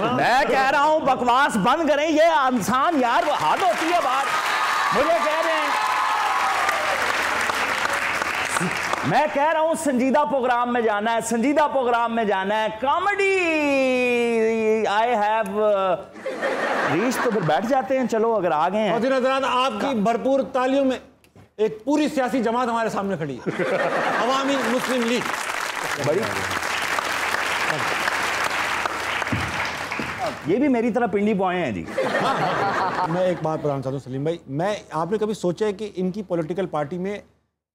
मैं कह रहा हूँ बकवास बंद करें ये इंसान यार वो हद होती है बात। मुझे कह रहे हैं। मैं कह रहा हूँ संजीदा प्रोग्राम में जाना है संजीदा प्रोग्राम में जाना है। कॉमेडी आई हैव रीच तो फिर बैठ जाते हैं चलो अगर आ गए हैं। आपकी भरपूर तालियों में एक पूरी सियासी जमात हमारे सामने खड़ी है। अवामी मुस्लिम लीग। बड़ी ये भी मेरी तरह पिंडी बॉय हैं जी। मैं एक बात बताना चाहता हूँ सलीम भाई मैं आपने कभी सोचा है कि इनकी पॉलिटिकल पार्टी में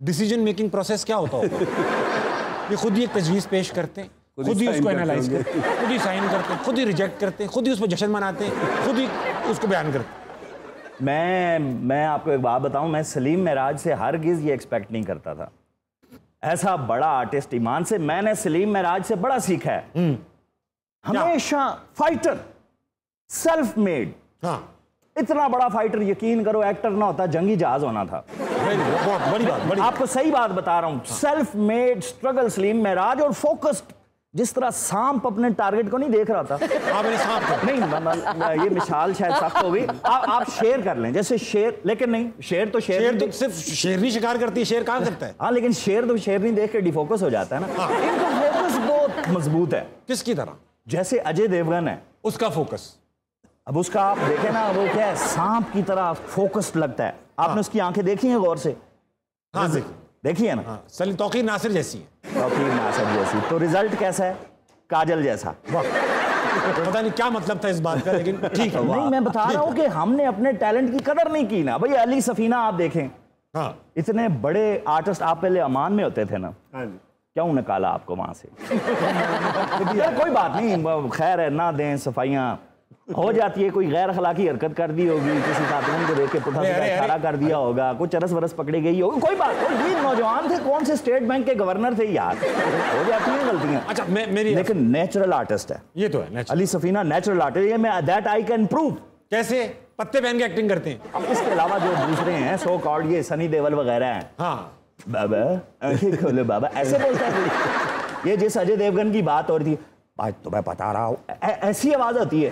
डिसीज़न मेकिंग प्रोसेस क्या होता होगा? ये खुद ही एक तजवीज़ पेश करते हैं खुद ही ही उसको एनालाइज करते हैं खुद ही साइन करते हैं खुद ही रिजेक्ट करते हैं खुद ही उस पर जश्न मनाते हैं खुद ही उसको बयान करते हैं। मैं मैं आपको एक बात बताऊँ मैं सलीम महराज से हर गिज़ ये एक्सपेक्ट नहीं करता था। ऐसा बड़ा आर्टिस्ट ईमान से मैंने सलीम महराज से बड़ा सीखा है। हमेशा फाइटर सेल्फ मेड हाँ। इतना बड़ा फाइटर यकीन करो एक्टर ना होता जंगी जहाज़ होना था। बहुत बड़ी बात बड़ी आपको सही बात बता रहा हूँ self made struggle Salim Maharaj और फोकस्ड जिस तरह सांप अपने टारगेट को नहीं देख रहा था। आपने सांप नहीं म- म- म- ये मिसाल शायद सख्त हो गई। आप शेयर कर लें जैसे शेर लेकिन नहीं शेर तो शेर शेर तो सिर्फ़ शेरनी शिकार करती है शेर कहाँ करता है? हाँ लेकिन शेर तो शेर नहीं देख के डिफोकस हो जाता है ना। हाँ। इनका फोकस बहुत मज़बूत है। किसकी तरह? जैसे अजय देवगन है। उसका फोकस अब उसका आप देखें ना वो क्या है सांप की तरह फोकस्ड लगता है। आपने उसकी आँखें देखी हैं गौर से? हाँ देखी। है ना? हाँ सलीम तौकीर नासिर जैसी है। तौकीर नासर जैसी। तो रिज़ल्ट कैसा है? काजल जैसा। पता नहीं क्या मतलब था इस बात का लेकिन ठीक है नहीं मैं बता रहा हूँ कि हमने अपने टैलेंट की कदर नहीं की ना। भाई अली सफीना आप देखें। हाँ। इतने बड़े आर्टिस्ट आप पहले अमान में होते थे ना। हाँ क्यों निकाला आपको वहाँ से? कोई बात नहीं खैर है ना दें सफाइयाँ। हो जाती है कोई गैर अखलाकी हरकत कर दी होगी किसी खातून को देख के पुठा खड़ा कर दिया होगा कुछ चरस वरस पकड़ी गई होगी। कोई बात नहीं ये नौजवान थे कौन से स्टेट बैंक के गवर्नर थे? यार हो जाती है गलतियाँ। अच्छा मैं मेरी लेकिन नेचुरल आर्टिस्ट है। ये तो है अली सफीना नेचुरल आर्टिस्ट ये मैं दैट आई कैन प्रूव कैसे? पत्ते पहन के एक्टिंग करते हैं। अब इसके अलावा जो दूसरे हैं सो कॉल्ड ये सनी देवल वगैरह हैं। हाँ। बाबा आँखें खोलो बाबा ऐसे बोलता है। ये जिस अजय देवगन की बात हो रही थी आज तो मैं बता रहा हूँ ऐसी आवाज़ होती है।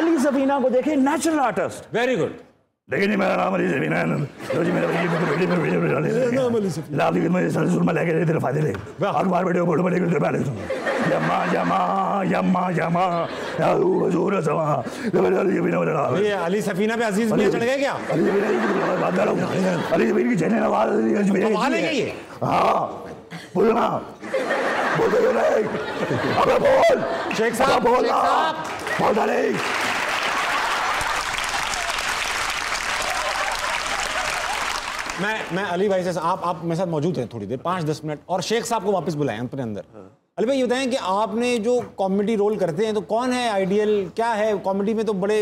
अली सफीना को देखे नेचुरल आर्टिस्ट वेरी गुड देखिए मेरा नाम अली ज़मीन है लो जी मेरा भाई ये वीडियो में वीडियो में डाले नाम अली ज़मीन। लाभ की मैं सर सुरमा लेके तेरे फ़ायदे ले। अखबार वीडियो बोलो बड़े के पहले सुन यम्मा यम्मा यम्मा यम्मा। यारू हजूर समा। मेरा अली ज़मीन वाला नाम ये अली सफीना पे अज़ीज़ मियाँ चढ़ गए क्या? अली ज़मीन की बात कर। रहा हूँ अली ज़मीन की जैन आवाज़ अली ज़मीन की है है। ये? हाँ। बोलना बोल दे नहीं अबे बोल शेख साहब, बोल। बोल दे नहीं मैं मैं अली भाई से आप आप मेरे साथ मौजूद हैं थोड़ी देर पाँच दस मिनट और शेख साहब को वापस बुलाएँ अपने अंदर अली भाई ये बताएँ कि आपने जो कॉमेडी रोल करते हैं तो कौन है आइडियल क्या है कॉमेडी में तो बड़े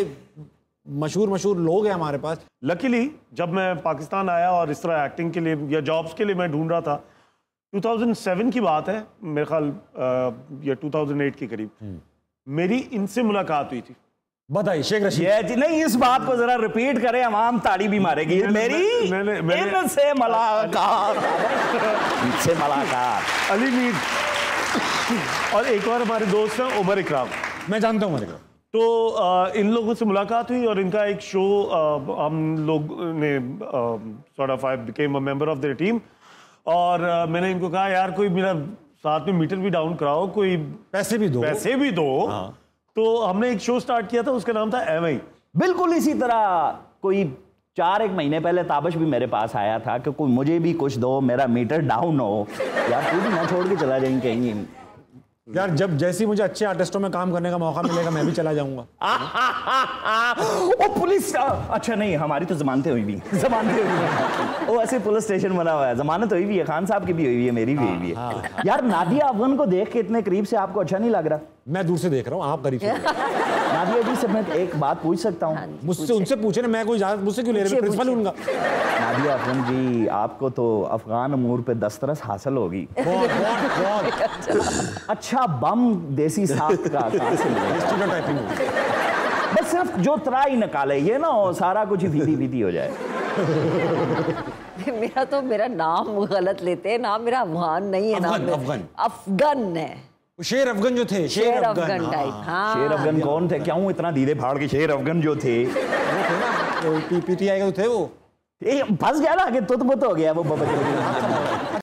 मशहूर मशहूर लोग हैं हमारे पास लकीली जब मैं पाकिस्तान आया और इस तरह एक्टिंग के लिए या जॉब्स के लिए मैं ढूंढ रहा था 2007 की बात है मेरे ख्याल ये 2008 के करीब। मेरी इनसे मुलाकात हुई थी। बताइए शेख रशीद। जी नहीं इस बात को जरा रिपीट करें अवाम ताड़ी भी मारेगी। मेरी मैंने- मैंने- इनसे मुलाकात। इनसे मुलाकात। अली मीर। और एक और हमारे दोस्त हैं उमर इकराम। मैं जानता हूँ मेरे को तो अ, इन लोगों से मुलाकात हुई और इनका एक शो अ, हम लोग ने sort of I became a member of their team और मैंने इनको कहा यार कोई मेरा साथ में मीटर भी डाउन कराओ कोई पैसे भी दो। पैसे भी दो। तो हमने एक शो स्टार्ट किया था उसका नाम था एम आई बिल्कुल इसी तरह कोई चार एक महीने पहले ताबश भी मेरे पास आया था कि कोई मुझे भी कुछ दो मेरा मीटर डाउन हो। यार तू भी ना छोड़ के चला जाएँगे कहीं। यार जब जैसे मुझे अच्छे आर्टिस्टों में काम करने का मौका मिलेगा मैं भी चला जाऊँगा। ओ पुलिस अच्छा नहीं हमारी तो जमानतें हुई भी जमानतें हुई भी ओ ऐसे पुलिस स्टेशन बना हुआ है। जमानत हुई भी है खान साहब की भी हुई है मेरी भी हुई है। यार नादिया अफगन को देख के इतने करीब से आपको अच्छा नहीं लग रहा? मैं दूर से देख रहा हूँ आप करीब से देख रहे हैं। नादिया जी से मैं एक बात पूछ सकता हूँ? मुझसे उनसे पूछे ना मैं कोई इजाज़त मुझसे क्यों ले रहे? प्रिंसिपल उनका नादिया अफगान जी आपको तो अफगान अमूर पे दस्तरस हासिल होगी। बहुत बहुत बहुत। अच्छा बम देसी साख्त का बस सिर्फ़ जो त्राई निकाले ये ना हो सारा कुछ ही फीती फीती हो जाए। मेरा तो मेरा नाम गलत लेते हैं नाम मेरा अफगान नहीं है नाम अफगान, अफगान। है। शेर अफगन जो थे शेर अफगन। हाँ। टाइप हाँ। शेर अफगन कौन थे? क्यों इतना धीरे फाड़ के शेर अफगन जो थे? वो थे ना पीटीआई के तो थे वो। ये फंस गया ना आगे तुत बुत हो गया वो बबल